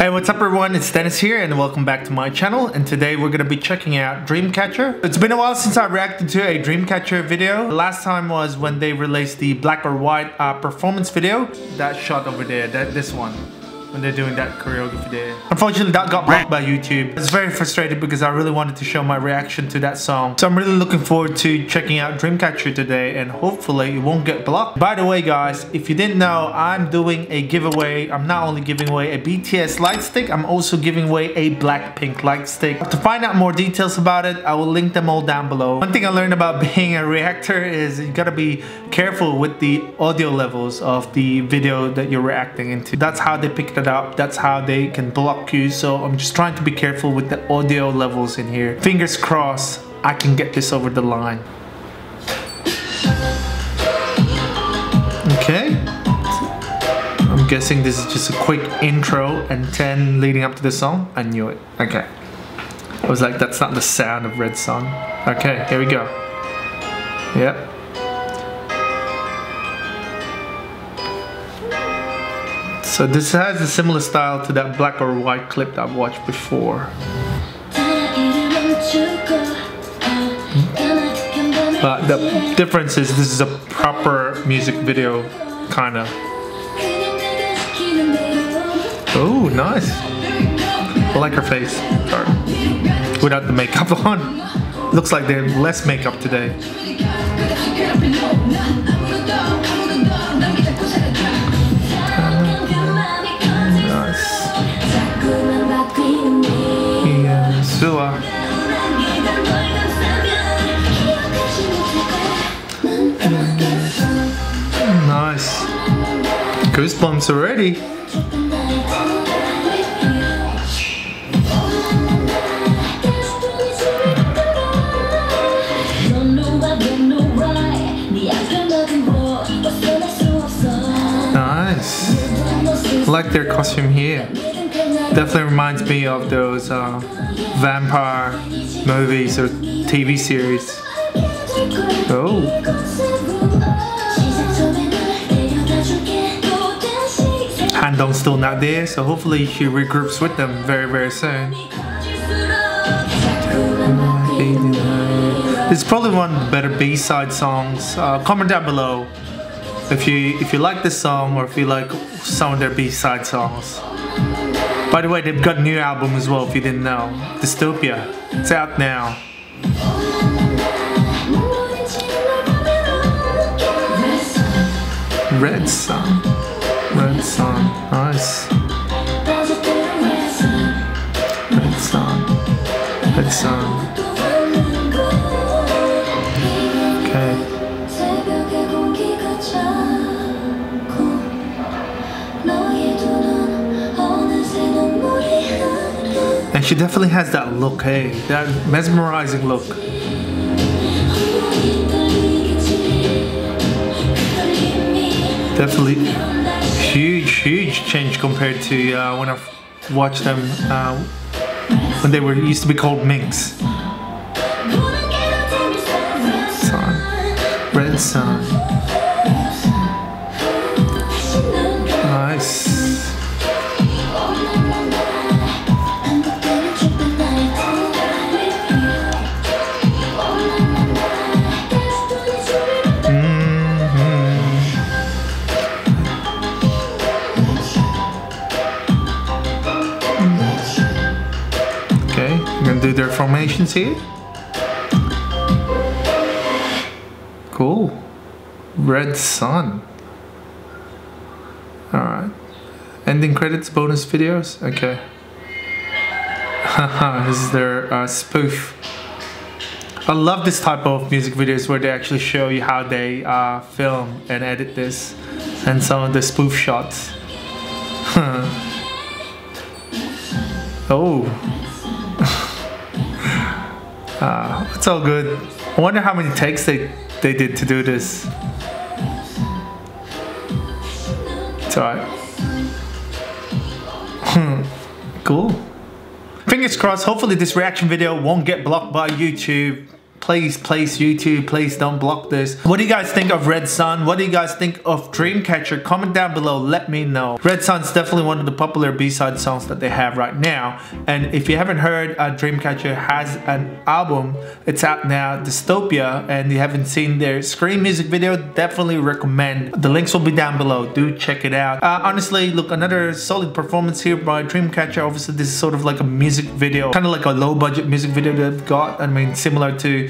Hey, what's up everyone? It's Dennis here and welcome back to my channel and today we're to be checking out Dreamcatcher. It's been a while since I reacted to a Dreamcatcher video. The last time was when they released the black or white uh, performance video. That shot over there, that this one when they're doing that choreography there. Unfortunately, that got blocked by YouTube. I was very frustrated because I really wanted to show my reaction to that song. So I'm really looking forward to checking out Dreamcatcher today and hopefully it won't get blocked. By the way, guys, if you didn't know, I'm doing a giveaway. I'm not only giving away a BTS light stick, I'm also giving away a Blackpink light stick. To find out more details about it, I will link them all down below. One thing I learned about being a reactor is you gotta be careful with the audio levels of the video that you're reacting into. That's how they picked it up. That's how they can block you. So I'm just trying to be careful with the audio levels in here. Fingers crossed, I can get this over the line. Okay. I'm guessing this is just a quick intro and 10 leading up to the song. I knew it. Okay. I was like, that's not the sound of Red Sun. Okay, here we go. Yep. So this has a similar style to that black or white clip that I've watched before. But the difference is this is a proper music video, kinda. Oh, nice. I like her face. Without the makeup on. Looks like they have less makeup today. Nice. Goosebumps already. Nice. I like their costume here. Definitely reminds me of those uh, vampire movies or TV series. Oh. Handong's still not there, so hopefully she regroups with them very, very soon. This is probably one of the better B-side songs. Uh, comment down below if you if you like this song or if you like some of their B-side songs. By the way, they've got a new album as well if you didn't know. Dystopia. It's out now. Red Sun. Red Sun. Nice. Red Sun. Red Sun. And she definitely has that look, hey, that mesmerizing look. Definitely huge, huge change compared to uh, when I watched them uh, when they were used to be called Minx. Sun. Red Sun. Do their formations here. Cool. Red Sun. Alright. Ending credits, bonus videos? Okay. this is their uh, spoof. I love this type of music videos where they actually show you how they uh, film and edit this and some of the spoof shots. oh. Uh, it's all good. I wonder how many takes they, they did to do this. It's alright. Hmm. cool. Fingers crossed, hopefully this reaction video won't get blocked by YouTube. Please, please, YouTube, please don't block this. What do you guys think of Red Sun? What do you guys think of Dreamcatcher? Comment down below, let me know. Red Sun's definitely one of the popular B-side songs that they have right now. And if you haven't heard, uh, Dreamcatcher has an album. It's out now, Dystopia, and you haven't seen their Scream music video, definitely recommend. The links will be down below. Do check it out. Uh, honestly, look, another solid performance here by Dreamcatcher. Obviously, this is sort of like a music video, kind of like a low budget music video they've got. I mean, similar to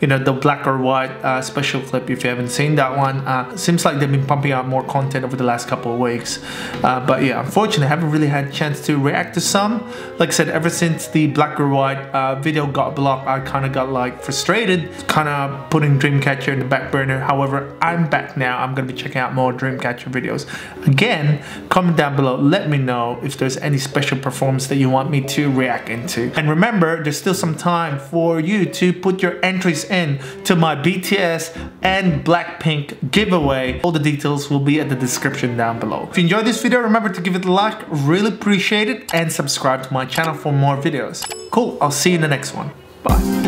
you know the black or white uh, special clip if you haven't seen that one. Uh, seems like they've been pumping out more content over the last couple of weeks. Uh, but yeah unfortunately I haven't really had a chance to react to some. Like I said ever since the black or white uh, video got blocked I kind of got like frustrated kind of putting Dreamcatcher in the back burner. However I'm back now. I'm gonna be checking out more Dreamcatcher videos. Again comment down below. Let me know if there's any special performance that you want me to react into. And remember there's still some time for you to put your entries in to my BTS and Blackpink giveaway. All the details will be at the description down below. If you enjoyed this video, remember to give it a like, really appreciate it, and subscribe to my channel for more videos. Cool, I'll see you in the next one. Bye.